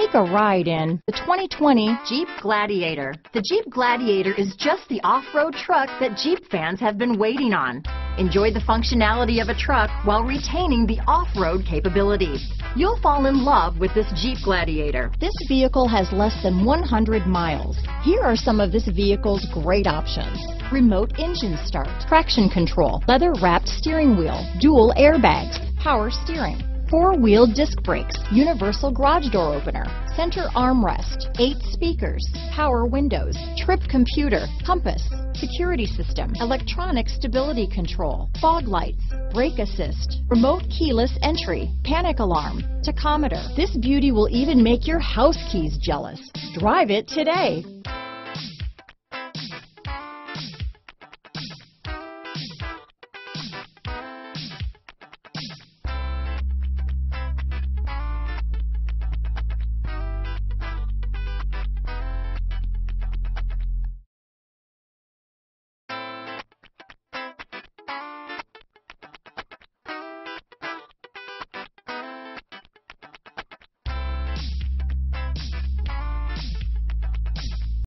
Take a ride in the 2020 Jeep Gladiator. The Jeep Gladiator is just the off-road truck that Jeep fans have been waiting on. Enjoy the functionality of a truck while retaining the off-road capabilities. You'll fall in love with this Jeep Gladiator. This vehicle has less than 100 miles. Here are some of this vehicle's great options. Remote engine start, traction control, leather wrapped steering wheel, dual airbags, power steering, four-wheel disc brakes, universal garage door opener, center armrest, eight speakers, power windows, trip computer, compass, security system, electronic stability control, fog lights, brake assist, remote keyless entry, panic alarm, tachometer. This beauty will even make your house keys jealous. Drive it today.